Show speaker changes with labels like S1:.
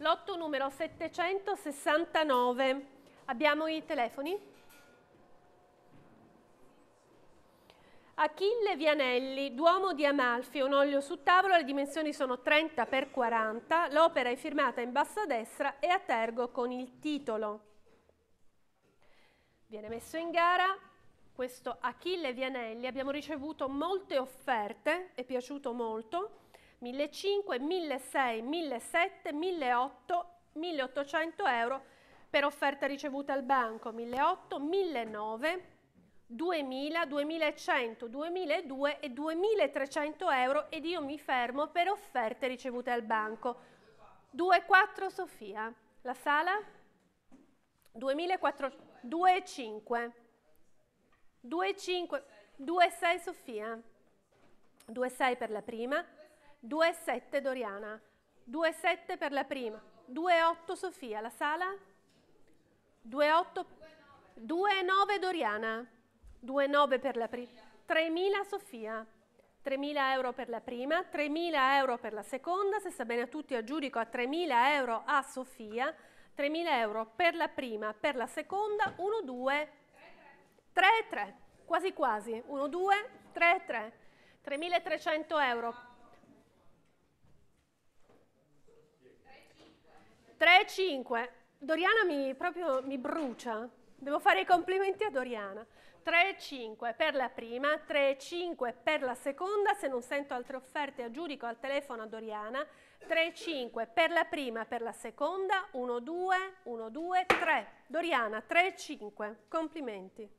S1: Lotto numero 769. Abbiamo i telefoni? Achille Vianelli, Duomo di Amalfi, un olio su tavola, le dimensioni sono 30 x 40, l'opera è firmata in basso a destra e a tergo con il titolo. Viene messo in gara questo Achille Vianelli, abbiamo ricevuto molte offerte, è piaciuto molto, 1500, 1600, 1700, 1800, 1800 euro per offerta ricevuta al banco, 1800, 1900, 2000, 2100, 2002 e 2300 euro ed io mi fermo per offerte ricevute al banco. 2,4 Sofia. La sala? 2400, 2,5. 2,5, 2,6 Sofia. 2,6 per la prima. 2,7 Doriana. 2,7 per la prima. 2,8 Sofia. La sala? 2,8. 2,9 Doriana. 2,9 per la prima, 3.000 Sofia, 3.000 euro per la prima, 3.000 euro per la seconda, se sta bene a tutti aggiudico a 3.000 euro a Sofia, 3.000 euro per la prima, per la seconda, 1, 2, 3, 3, quasi quasi, 1, 2, 3, 3, 3.300 euro. 3, 5, Doriana mi, proprio mi brucia, devo fare i complimenti a Doriana. 3,5 per la prima, 3,5 per la seconda, se non sento altre offerte aggiudico al telefono a Doriana, 3,5 per la prima, per la seconda, 1, 2, 1, 2, 3. Doriana, 3,5. Complimenti.